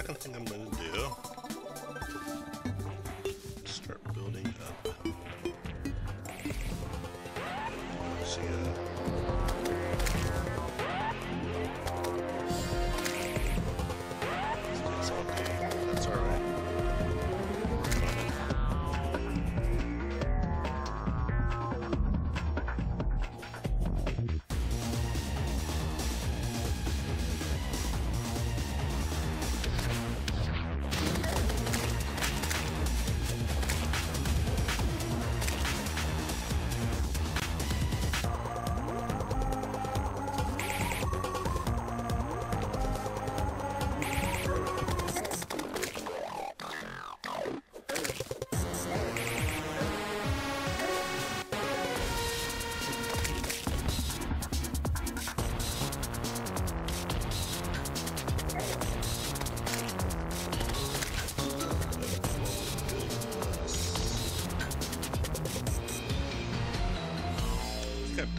second thing I'm going to do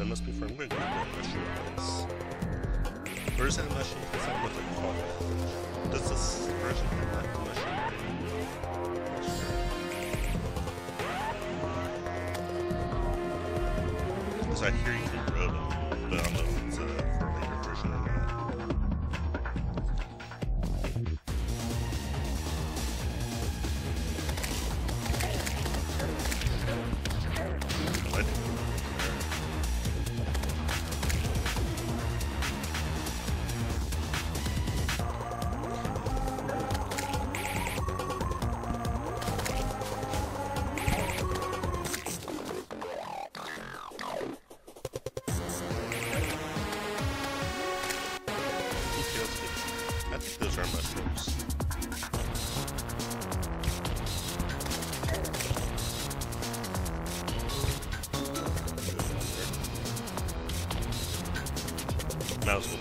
I think I've done this before. I'm going to go that mushroom place. Where's that mushroom place? I don't know if they call it. Does this version have that mushroom? Because I hear you grow them, but I don't Might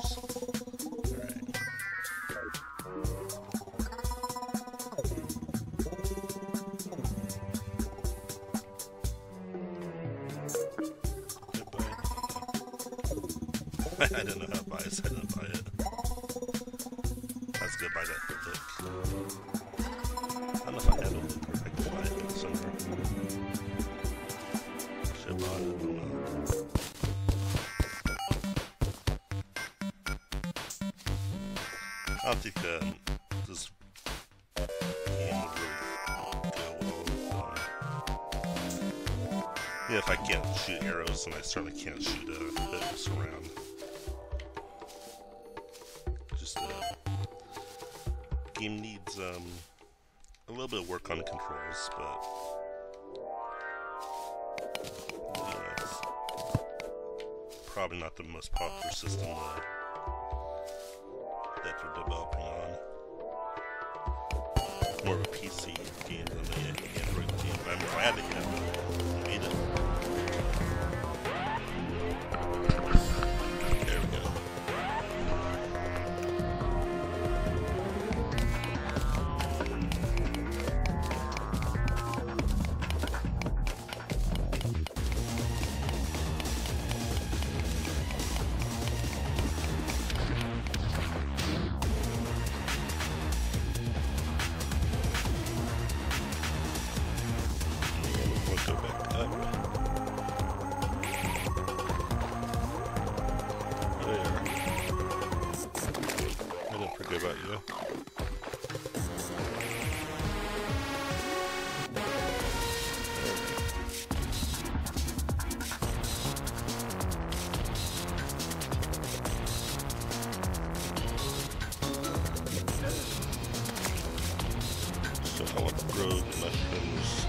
I don't think this game would go well. Um, yeah, if I can't shoot arrows, then I certainly can't shoot uh, hooks around. Just uh, game needs um, a little bit of work on the controls, but probably not the most popular system. Uh, they're developing on. More of a PC game than the Android game. I'm glad they have. Made it. collard, rogue mushrooms,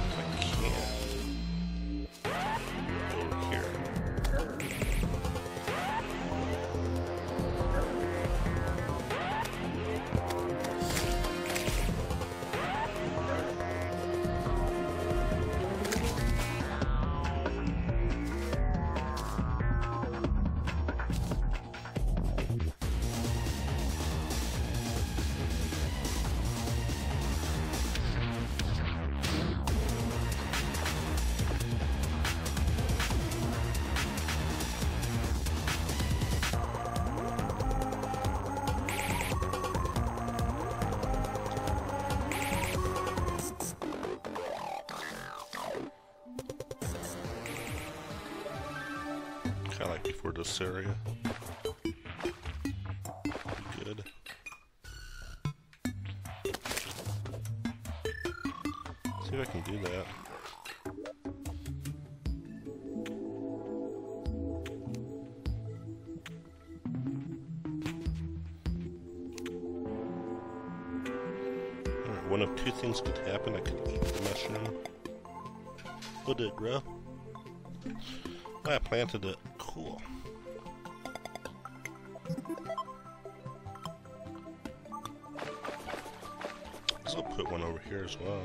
Before this area. Good. See if I can do that. Alright, one of two things could happen. I could eat the mushroom. Would it grow? I planted it. I'll put one over here as well.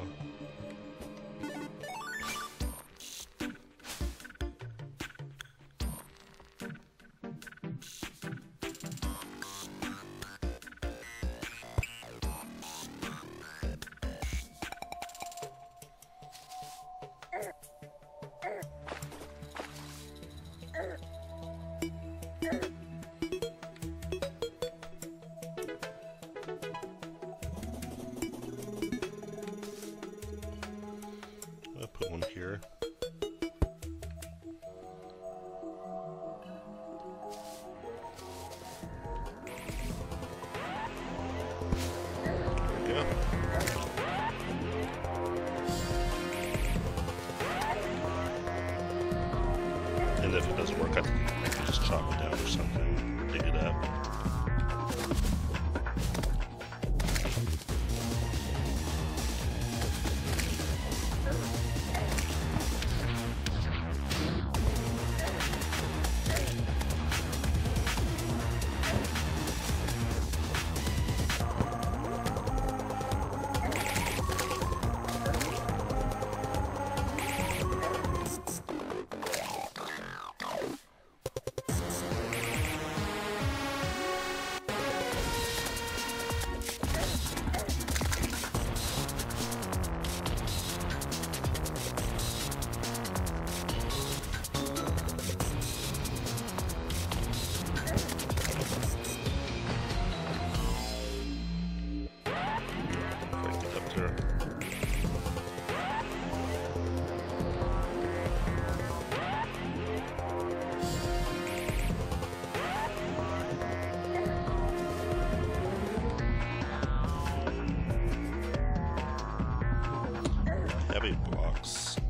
Heavy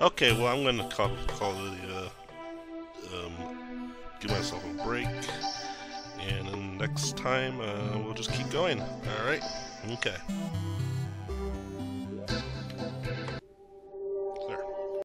Okay, well I'm gonna call, call the, uh, um, give myself a break, and next time uh, we'll just keep going, alright? Okay.